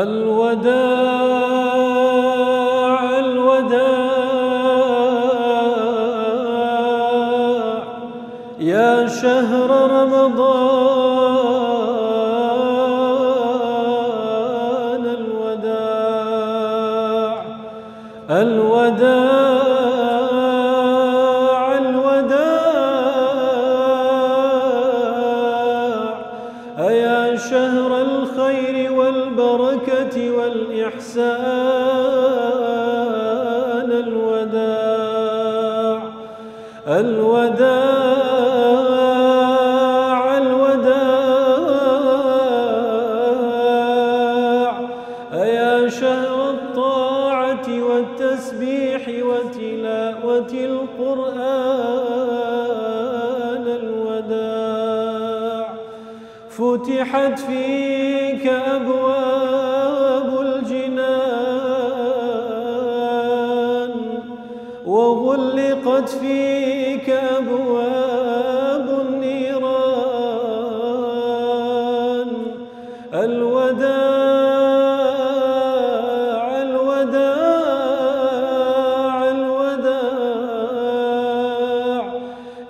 الوداع الوداع. يا شهر رمضان الوداع الوداع الوداع. أيا شهر الخير والبركة والإحسان الوداع الوداع الوداع. أيا شهر الطاعة والتسبيح وتلاوة القرآن الوداع. فتحت فيك أبواب وغلقت فيك أبواب النيران. الوداع الوداع الوداع.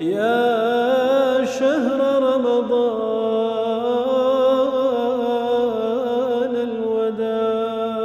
يا شهر رمضان الوداع.